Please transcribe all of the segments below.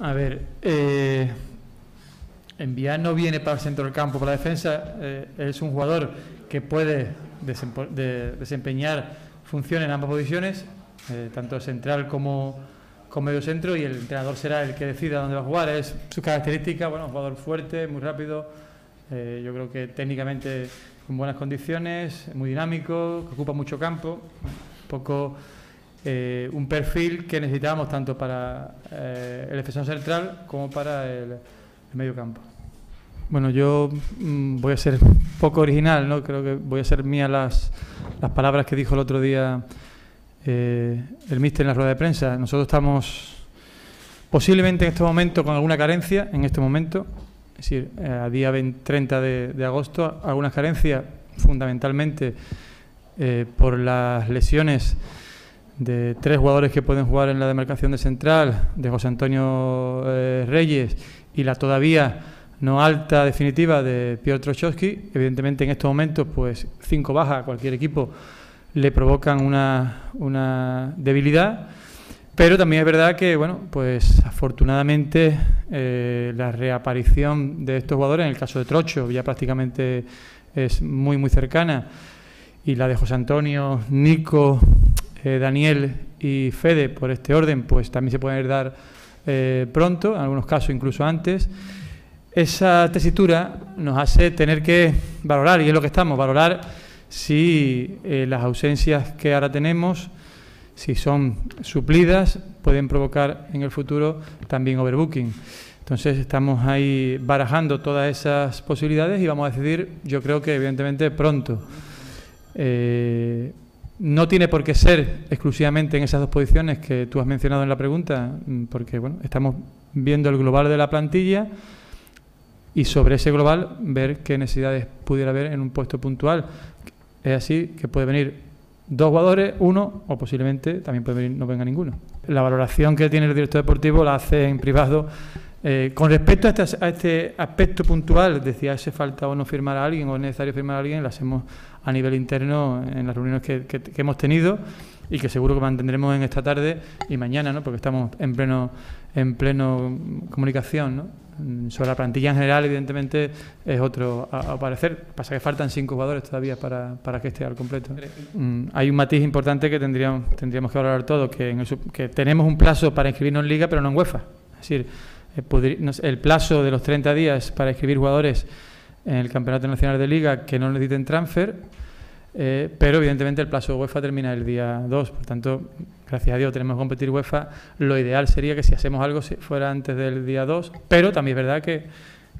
A ver, eh, Enviar no viene para el centro del campo, para la defensa. Eh, es un jugador que puede desempeñar funciones en ambas posiciones, eh, tanto central como, como medio centro, y el entrenador será el que decida dónde va a jugar. Es su característica, bueno, un jugador fuerte, muy rápido, eh, yo creo que técnicamente con buenas condiciones, muy dinámico, que ocupa mucho campo, un poco un perfil que necesitamos tanto para el defensor central como para el medio campo. Bueno, yo mm, voy a ser poco original, ¿no? Creo que voy a ser mía las, las palabras que dijo el otro día eh, el míster en la rueda de prensa. Nosotros estamos posiblemente en este momento con alguna carencia, en este momento, es decir, eh, a día 30 de, agosto, algunas carencias fundamentalmente eh, por las lesiones de tres jugadores que pueden jugar en la demarcación de central, de José Antonio Reyes y la todavía no alta definitiva de Piotr Trochowski. Evidentemente en estos momentos, pues cinco bajas a cualquier equipo le provocan una, debilidad. Pero también es verdad que, bueno, pues afortunadamente eh, la reaparición de estos jugadores, en el caso de Trocho, ya prácticamente es muy, muy cercana, y la de José Antonio, Nico, eh, Daniel y Fede, por este orden, pues también se pueden dar eh, pronto, en algunos casos incluso antes. Esa tesitura nos hace tener que valorar, y es lo que estamos, valorar si eh, las ausencias que ahora tenemos, si son suplidas, pueden provocar en el futuro también overbooking. Entonces estamos ahí barajando todas esas posibilidades y vamos a decidir, yo creo que evidentemente pronto. No tiene por qué ser exclusivamente en esas dos posiciones que tú has mencionado en la pregunta, mm, porque bueno, estamos viendo el global de la plantilla y sobre ese global ver qué necesidades pudiera haber en un puesto puntual. Es así que puede venir dos jugadores, uno o posiblemente también puede venir no venga ninguno. La valoración que tiene el director deportivo la hace en privado. Eh, con respecto a este, a este, aspecto puntual, decía, ¿hace falta o no firmar a alguien o es necesario firmar a alguien? Lo hacemos a nivel interno en las reuniones que, que, hemos tenido y que seguro que mantendremos en esta tarde y mañana, ¿no? porque estamos en pleno, en pleno comunicación. ¿no? Sobre la plantilla en general, evidentemente, es otro a, parecer. Pasa que faltan cinco jugadores todavía para, para que esté al completo. Mm, hay un matiz importante que tendríamos, tendríamos que valorar todo, que, en que tenemos un plazo para inscribirnos en Liga, pero no en UEFA. Es decir, eh, el plazo de los 30 días para inscribir jugadores en el Campeonato Nacional de Liga que no necesiten transfer eh, pero evidentemente el plazo de UEFA termina el día 2, por tanto, gracias a Dios tenemos que competir UEFA. Lo ideal sería que si hacemos algo fuera antes del día 2, pero también es verdad que,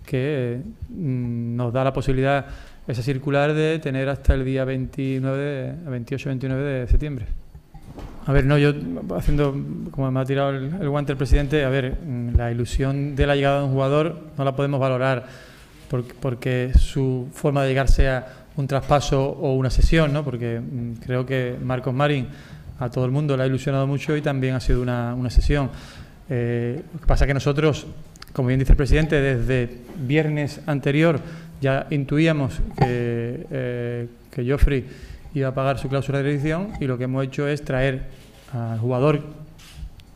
que mm, nos da la posibilidad esa circular de tener hasta el día 29, 28-29 de septiembre. A ver, no, yo haciendo, como me ha tirado el, guante el presidente, a ver, la ilusión de la llegada de un jugador no la podemos valorar porque, porque su forma de llegar sea un traspaso o una sesión, ¿no? porque mm, creo que Marcos Marín a todo el mundo le ha ilusionado mucho y también ha sido una, una sesión. Eh, lo que pasa es que nosotros, como bien dice el presidente, desde viernes anterior ya intuíamos que, eh, que Joffrey iba a pagar su cláusula de edición y lo que hemos hecho es traer al jugador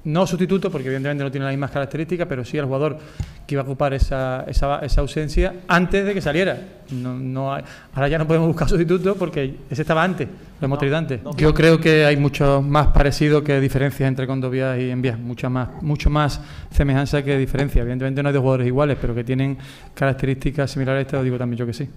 no sustituto, porque evidentemente no tiene las mismas características, pero sí al jugador que iba a ocupar esa, esa, esa ausencia antes de que saliera. No, no ahora ya no podemos buscar sustituto porque ese estaba antes, lo hemos traído antes. Yo creo que hay mucho más parecido que diferencias entre Condovías y Envías, mucha más, mucho más semejanza que diferencia. Evidentemente no hay dos jugadores iguales, pero que tienen características similares, te lo digo también yo que sí.